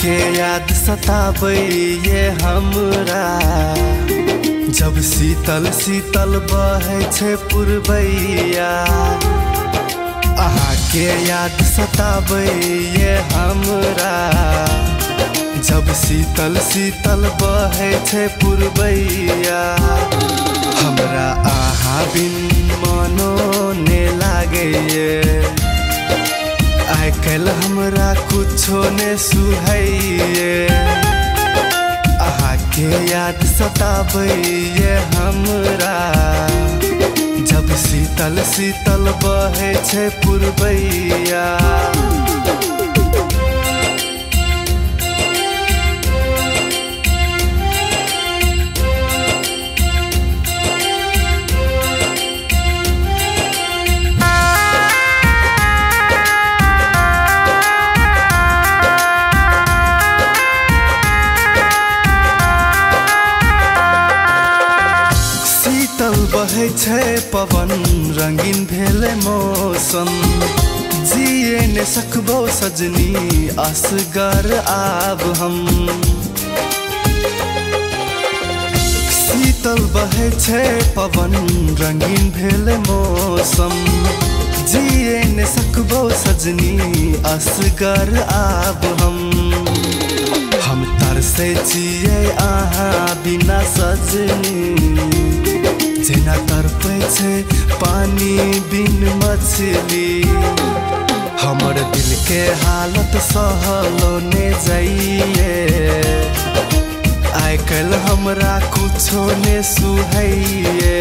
सताबै ये हमरा। जब शीतल शीतल बहे छै पुरबैया, अहाँके याद सताबै ये हमरा। जब शीतल शीतल बहे छै पुरबैया, हमरा अहाँ बिन मनो ने लागैए आइ काल्हि हमरा कुछो ने सुहैये अहाँके याद सताबैये हमरा। जब शीतल शीतल बहे छे पुरबैया। शीतल बहे छै पवन रंगीन भेले मौसम। जिए ने सकबो सजनी असगर आब हम। शीतल बहे छै पवन रंगीन भेले मौसम। जिए ने सकबो सजनी असगर आब हम। हम तरसे छियै अहाँ बिना सजनी। जेना तड़पै छै पानी बिन मछली हमर दिल के हालत सहलो ने जाइए आइ काल्हि हमरा कुछो ने सुहैये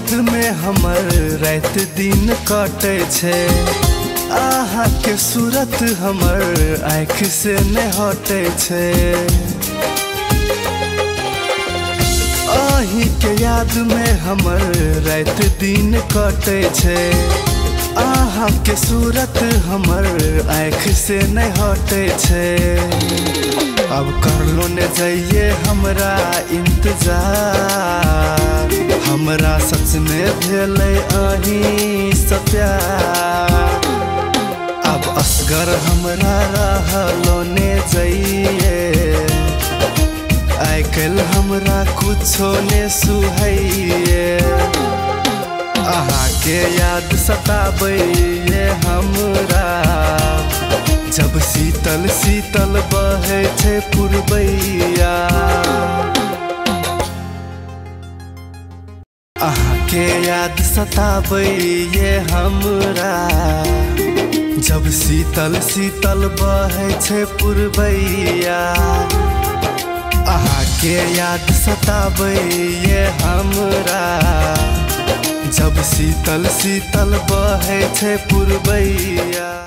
याद में हमर रात दिन कटे छै। अहाँ के सूरत हमर आँख से ने हटे छै। अही के याद में हमर रात दिन कटे छै। अहाँ के सूरत हमर आँख से ने हटे छै। अब करलो ने जाइए हमरा इंतज़ार। हमरा सच में भेलै अहीं से अब असगर हमरा रहलो ने जाइए आइ काल्हि हमरा कुछो ने सुहैये। अहाँके याद सताबैये हमरा। जब शीतल शीतल बहे छै पुरबैया। अहाँके याद सताबैये हमरा। जब शीतल शीतल बहे छै पुरबैया। अहाँके याद सताबैये हमरा। जब शीतल शीतल बहे छै पुरबैया।